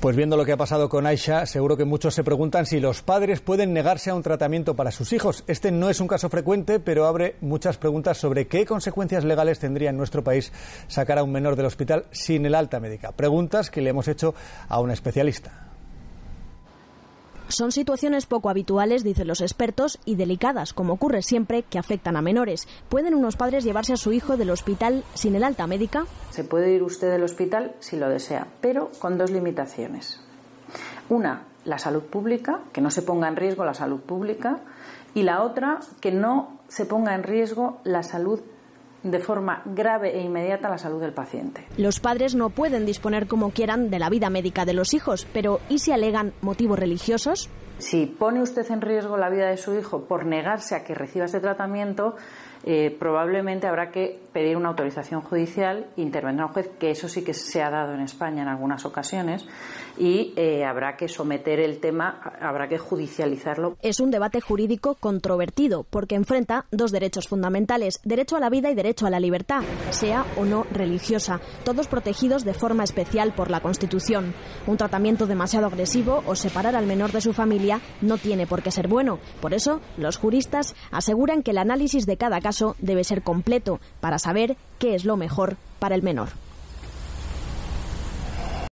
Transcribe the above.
Pues viendo lo que ha pasado con Aisha, seguro que muchos se preguntan si los padres pueden negarse a un tratamiento para sus hijos. Este no es un caso frecuente, pero abre muchas preguntas sobre qué consecuencias legales tendría en nuestro país sacar a un menor del hospital sin el alta médica. Preguntas que le hemos hecho a una especialista. Son situaciones poco habituales, dicen los expertos, y delicadas, como ocurre siempre, que afectan a menores. ¿Pueden unos padres llevarse a su hijo del hospital sin el alta médica? Se puede ir usted del hospital si lo desea, pero con dos limitaciones. Una, la salud pública, que no se ponga en riesgo la salud pública, y la otra, que no se ponga en riesgo la salud de forma grave e inmediata la salud del paciente. Los padres no pueden disponer como quieran de la vida médica de los hijos, pero ¿y si alegan motivos religiosos? Si pone usted en riesgo la vida de su hijo por negarse a que reciba este tratamiento, eh, probablemente habrá que pedir una autorización judicial, intervenir a un juez, que eso sí que se ha dado en España en algunas ocasiones, y eh, habrá que someter el tema, habrá que judicializarlo. Es un debate jurídico controvertido porque enfrenta dos derechos fundamentales, derecho a la vida y derecho a la libertad, sea o no religiosa, todos protegidos de forma especial por la Constitución. Un tratamiento demasiado agresivo o separar al menor de su familia no tiene por qué ser bueno. Por eso, los juristas aseguran que el análisis de cada caso debe ser completo para saber qué es lo mejor para el menor.